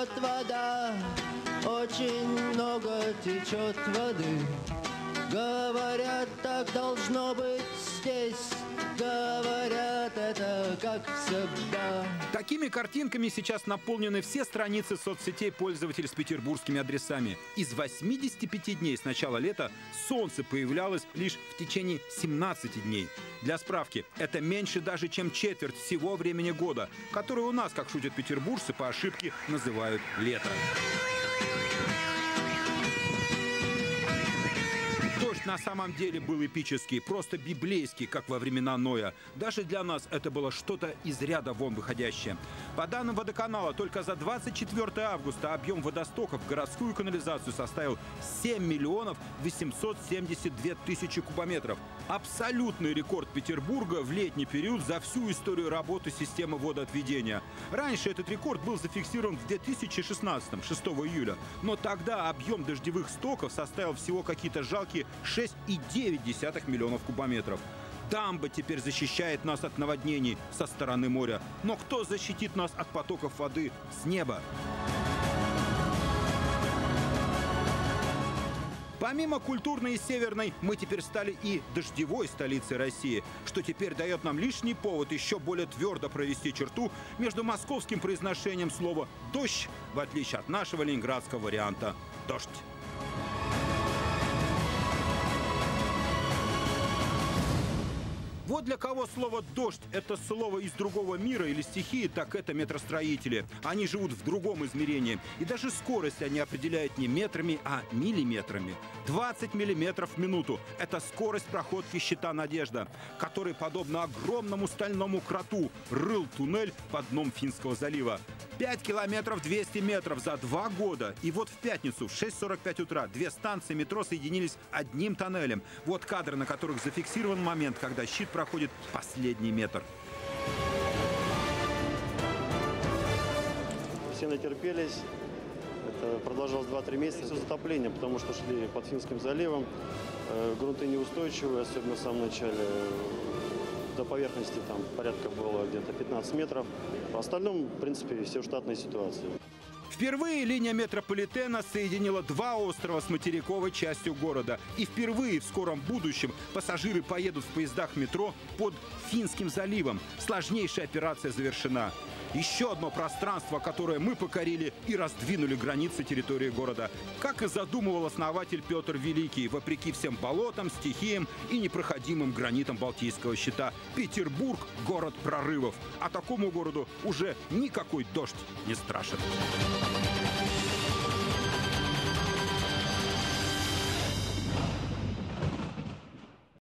течет вода, очень много течет воды. Говорят, так должно быть здесь. Говорят, это как всегда. Такими картинками сейчас наполнены все страницы соцсетей пользователей с петербургскими адресами. Из 85 дней с начала лета солнце появлялось лишь в течение 17 дней. Для справки, это меньше даже, чем четверть всего времени года, которое у нас, как шутят петербуржцы, по ошибке называют лето. На самом деле был эпический, просто библейский, как во времена Ноя. Даже для нас это было что-то из ряда вон выходящее. По данным водоканала, только за 24 августа объем водостоков в городскую канализацию составил 7 миллионов 872 тысячи кубометров. Абсолютный рекорд Петербурга в летний период за всю историю работы системы водоотведения. Раньше этот рекорд был зафиксирован в 2016, 6 июля. Но тогда объем дождевых стоков составил всего какие-то жалкие 6,9 миллионов кубометров. Дамба теперь защищает нас от наводнений со стороны моря. Но кто защитит нас от потоков воды с неба? Помимо культурной и северной, мы теперь стали и дождевой столицей России, что теперь дает нам лишний повод еще более твердо провести черту между московским произношением слова «дождь», в отличие от нашего ленинградского варианта «дождь». Вот для кого слово «дождь» — это слово из другого мира или стихии, так это метростроители. Они живут в другом измерении. И даже скорость они определяют не метрами, а миллиметрами. 20 миллиметров в минуту — это скорость проходки щита «Надежда», который, подобно огромному стальному кроту, рыл туннель под дном Финского залива. 5 километров 200 метров за два года. И вот в пятницу в 6.45 утра две станции метро соединились одним тоннелем. Вот кадры, на которых зафиксирован момент, когда щит проходит последний метр. Все натерпелись. Это продолжалось 2-3 месяца затопления, потому что шли под Финским заливом. Э, грунты неустойчивые, особенно в самом начале до поверхности там порядка было где-то 15 метров. В остальном, в принципе, все в штатной ситуации. Впервые линия метрополитена соединила два острова с материковой частью города. И впервые в скором будущем пассажиры поедут в поездах метро под Финским заливом. Сложнейшая операция завершена. Еще одно пространство, которое мы покорили и раздвинули границы территории города. Как и задумывал основатель Петр Великий, вопреки всем болотам, стихиям и непроходимым гранитам Балтийского щита. Петербург – город прорывов. А такому городу уже никакой дождь не страшен.